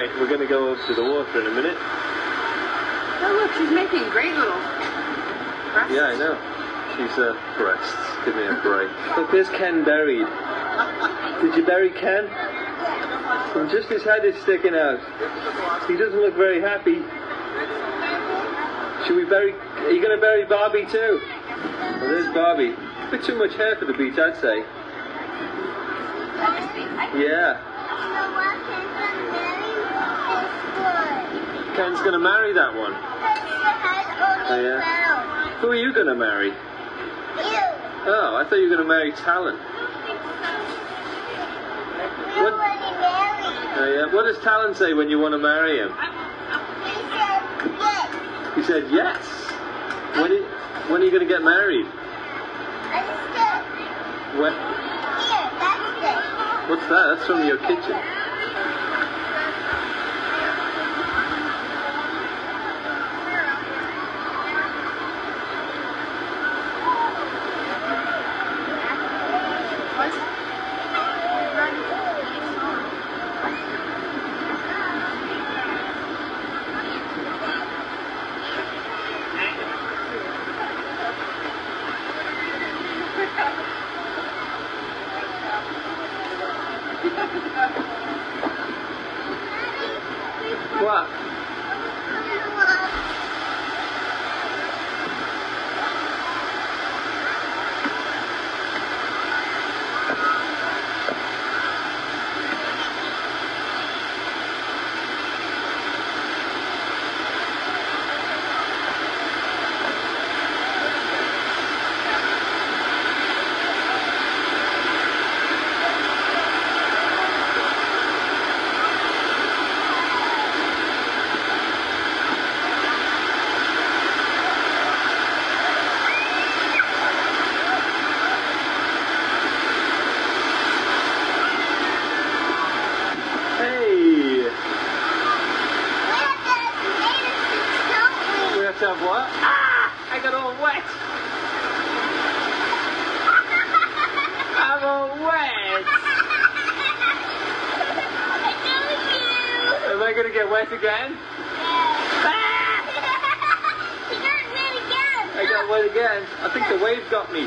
Anyway, we're going to go to the water in a minute. Oh, look, she's making great little breasts. Yeah, I know. She's uh, breasts. Give me a break. Look, there's Ken buried. Did you bury Ken? And just his head is sticking out. He doesn't look very happy. Should we bury? Are you going to bury Barbie too? Well, there's Barbie. A bit too much hair for the beach, I'd say. Yeah. Ken's going to marry that one. Oh, yeah? Who are you going to marry? You. Oh, I thought you were going to marry Talon. What? Oh, yeah. What does Talon say when you want to marry him? He said yes. He When, are- when are you going to get married? When, what's that? That's from your kitchen. What? Hey! We have to have what? Ah! I got all wet! I'm all wet! Am I gonna get wet again? Ah! I got wet again. I think the wave got me.